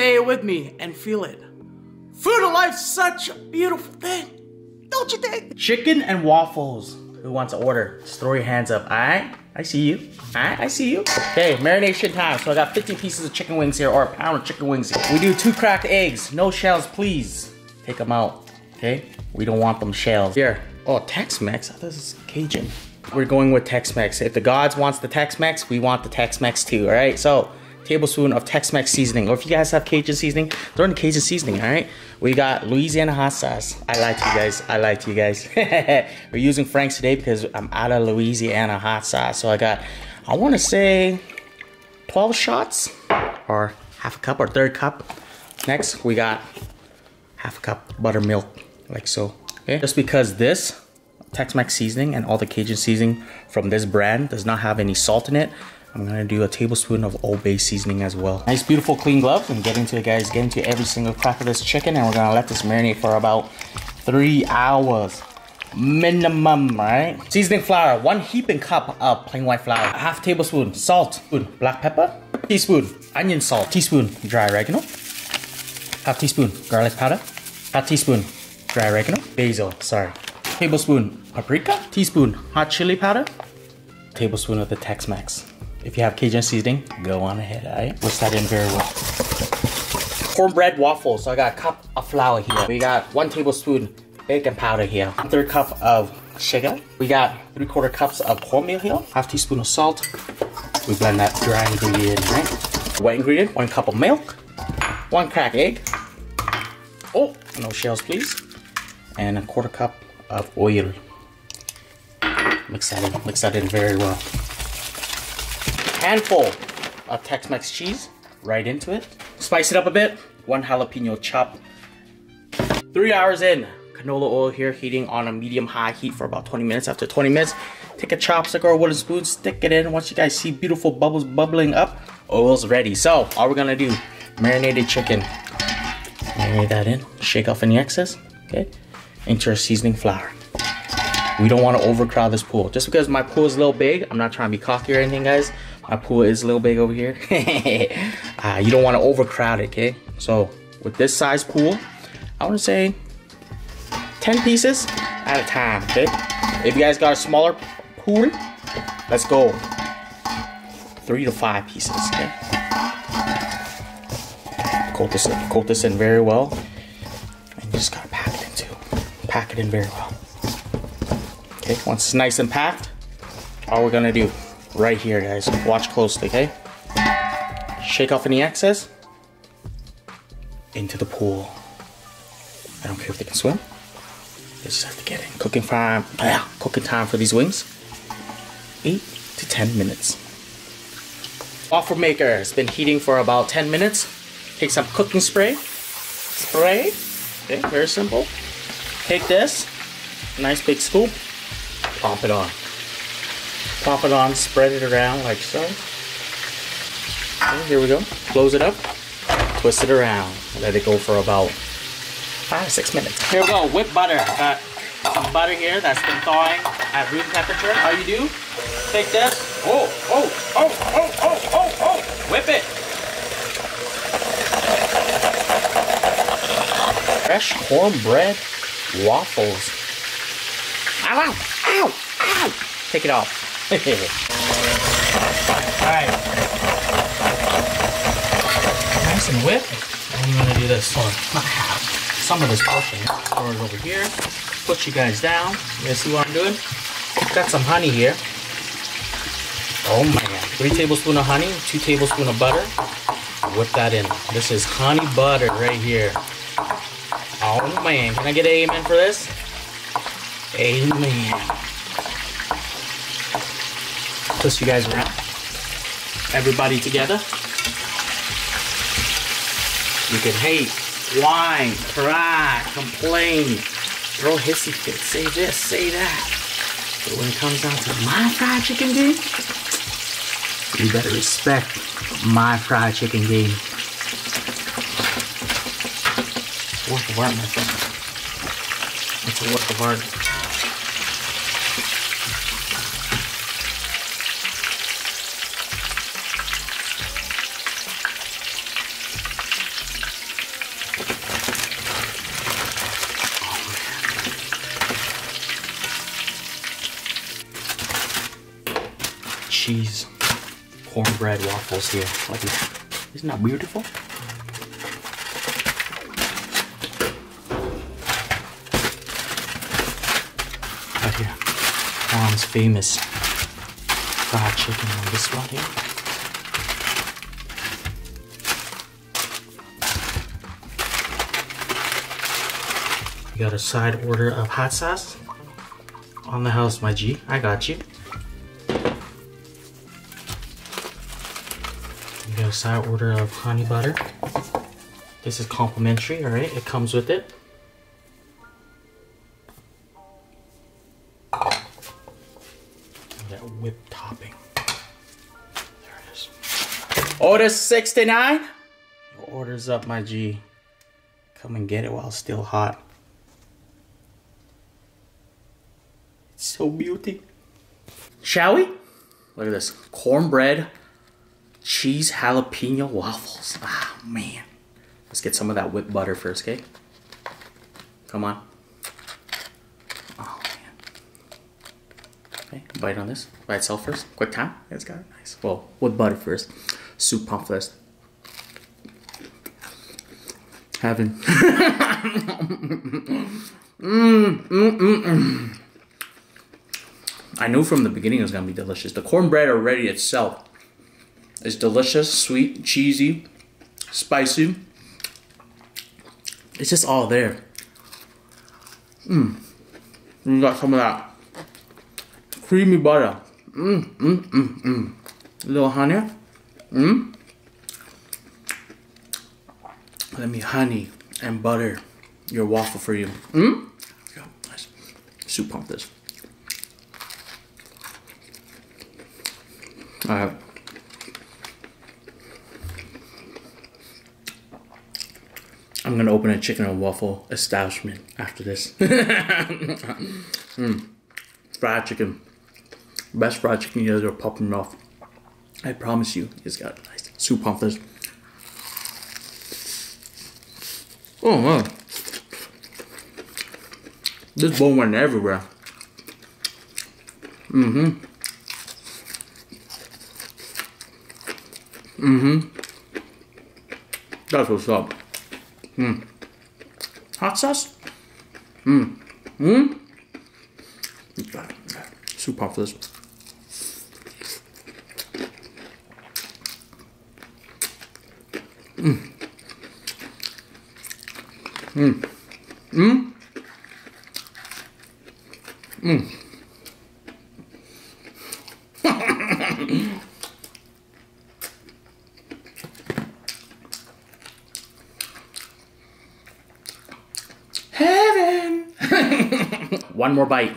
Say it with me and feel it. Food of life's such a beautiful thing. Don't you think? Chicken and waffles. Who wants to order? Just throw your hands up, alright? I see you. Alright, I see you. Okay, marination time. So I got 15 pieces of chicken wings here, or a pound of chicken wings here. We do two cracked eggs. No shells, please. Take them out, okay? We don't want them shells. Here. Oh, Tex-Mex? I this is Cajun. We're going with Tex-Mex. If the gods wants the Tex-Mex, we want the Tex-Mex too, alright? So, tablespoon of Tex-Mex seasoning. Or if you guys have Cajun seasoning, throw in the Cajun seasoning, all right? We got Louisiana hot sauce. I lied to you guys. I lied to you guys. We're using Frank's today because I'm out of Louisiana hot sauce. So I got, I want to say 12 shots or half a cup or third cup. Next, we got half a cup buttermilk, like so. Okay, just because this Tex-Mex seasoning and all the Cajun seasoning from this brand does not have any salt in it, I'm gonna do a tablespoon of Old Bay seasoning as well. Nice, beautiful, clean gloves. And get into it, guys. Get into every single crack of this chicken, and we're gonna let this marinate for about three hours minimum, right? Seasoning flour, one heaping cup of plain white flour, half tablespoon salt, spoon black pepper, teaspoon onion salt, teaspoon dry oregano, half teaspoon garlic powder, half teaspoon dry oregano, basil, sorry, tablespoon paprika, teaspoon hot chili powder, tablespoon of the Tex-Mex. If you have Cajun seasoning, go on ahead, alright? Mix that in very well. Cornbread waffles. So I got a cup of flour here. We got one tablespoon baking powder here. Third cup of sugar. We got three quarter cups of cornmeal here. Half teaspoon of salt. We blend that dry ingredient, right? Wet ingredient, one cup of milk. One cracked egg. Oh, no shells, please. And a quarter cup of oil. Mix that in, mix that in very well handful of Tex-Mex cheese right into it. Spice it up a bit. One jalapeno chop. Three hours in, canola oil here heating on a medium high heat for about 20 minutes. After 20 minutes, take a chopstick or a wooden spoon, stick it in. Once you guys see beautiful bubbles bubbling up, oil's ready. So all we're gonna do, marinated chicken. Marinate that in, shake off any excess, okay? Into our seasoning flour. We don't want to overcrowd this pool. Just because my pool is a little big, I'm not trying to be cocky or anything, guys. My pool is a little big over here. uh, you don't want to overcrowd it, okay? So with this size pool, I want to say 10 pieces at a time, okay? If you guys got a smaller pool, let's go three to five pieces, okay? Coat this in, coat this in very well. And you just gotta pack it in too. Pack it in very well. Okay, once it's nice and packed, all we're gonna do right here, guys, watch closely, okay? Shake off any excess into the pool. I don't care if they can swim. They just have to get in. Cooking time, cooking time for these wings. Eight to 10 minutes. Waffle maker has been heating for about 10 minutes. Take some cooking spray. Spray. Okay, very simple. Take this, nice big scoop, pop it on. Pop it on, spread it around like so. Okay, here we go. Close it up, twist it around, let it go for about five six minutes. Here we go, whipped butter. Got some butter here that's been thawing at room temperature. All you do, take this. Oh, oh, oh, oh, oh, oh, oh. Whip it. Fresh cornbread waffles. Ow, ow, ow, ow. Take it off. Alright. Nice and whipped. I'm gonna do this one. Some of this portion. Throw it over here. Put you guys down. You see what I'm doing? Got some honey here. Oh man. Three tablespoons of honey, two tablespoons of butter. Whip that in. This is honey butter right here. Oh man. Can I get an amen for this? Amen. Twist you guys around. Everybody together. You can hate, whine, cry, complain, throw hissy fits, say this, say that. But when it comes down to my fried chicken game, you better respect my fried chicken game. Work of art, my friend. It's a work of art. Cheese cornbread waffles here. Like, isn't that beautiful? Right here, Quang's famous fried chicken on this one here. Got a side order of hot sauce. On the house, my G. I got you. Side order of honey butter. This is complimentary, alright? It comes with it. That whipped topping. There it is. Order 69. Your order's up, my G. Come and get it while it's still hot. It's so beauty. Shall we? Look at this. Cornbread, cheese jalapeno waffles. Ah, man. Let's get some of that whipped butter first, okay? Come on. Oh, man. Okay, bite on this by itself first. Quick time. It's got it nice. Well, with butter first. Soup pump first. Heaven. Mmm, mmm, mmm, mmm. I knew from the beginning it was gonna be delicious. The cornbread already itself is delicious, sweet, cheesy, spicy. It's just all there. Mmm. You got some of that creamy butter. Mmm, mmm, mmm, mmm. Little honey. Mmm. Let me honey and butter your waffle for you. Mmm. Nice. Soup pump this. Alright. I'm gonna open a chicken and waffle establishment after this. mm. Fried chicken. Best fried chicken you ever popping off. I promise you, it's got nice soup this. Oh man. This bone went everywhere. Mm-hmm. Mm-hmm. That's what's up. Mm. Hot sauce? Mm. Mm. Soup pop this. Mm. Mm. Mm. Mm. Heaven! One more bite.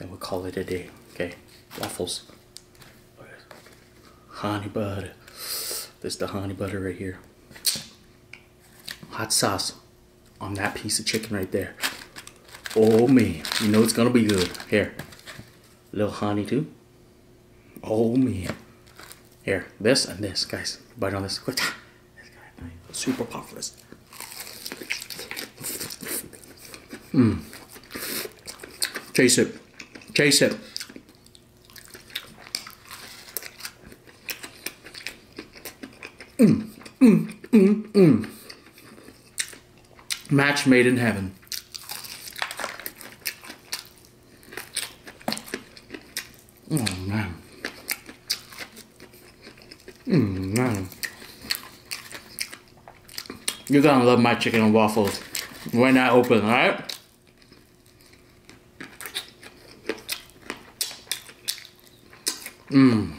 Then we'll call it a day. Okay. Waffles. Honey butter. This is the honey butter right here. Hot sauce on that piece of chicken right there. Oh man, you know it's gonna be good. Here, a little honey too. Oh man. Here, this and this, guys. Bite on this. Quick. Super populous. Mmm. Chase it. Chase it. Mmm. Mmm. Mmm. Mmm. Match made in heaven. Oh man. Mmm man. You're gonna love my chicken and waffles when I open, alright? Mmm.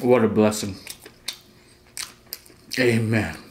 What a blessing. Amen.